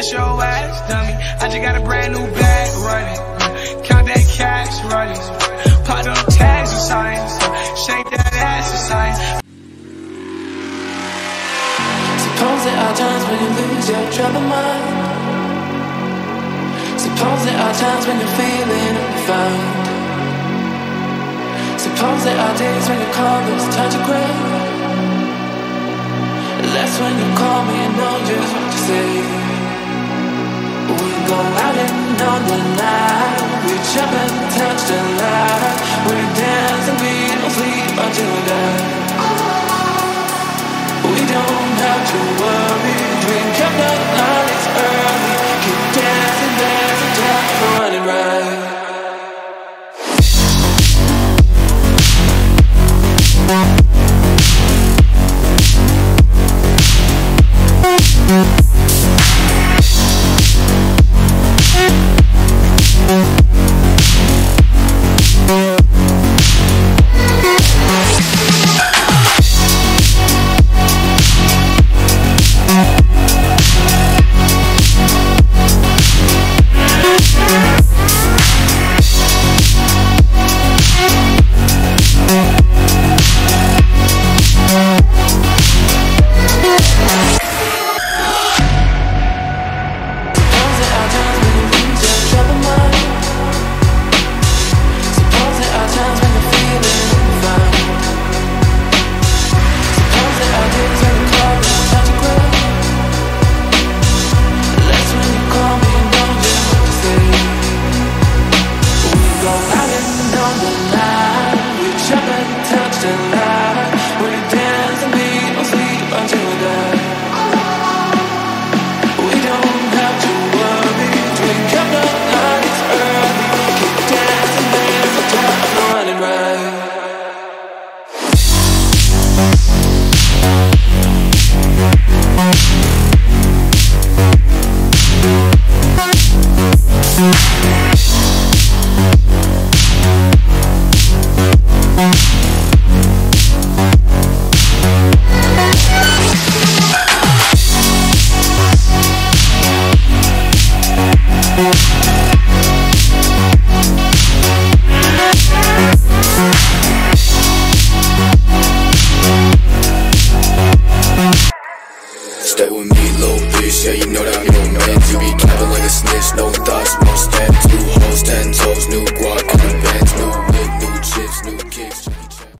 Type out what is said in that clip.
bust your ass, dummy. I just got a brand new bag running. Count that cash running. Pot up tags and signs. Shake that ass and signs. Suppose there are times when you lose your troubled mind. Suppose there are times when you're feeling undefined. Suppose there are days when your colors touch the ground. That's when you call me and know just what to say. We go out on the night. We jump and touch the light. We Stay with me, little bitch, yeah, you know that I'm man. You be capping like a snitch, no thoughts, two hoes,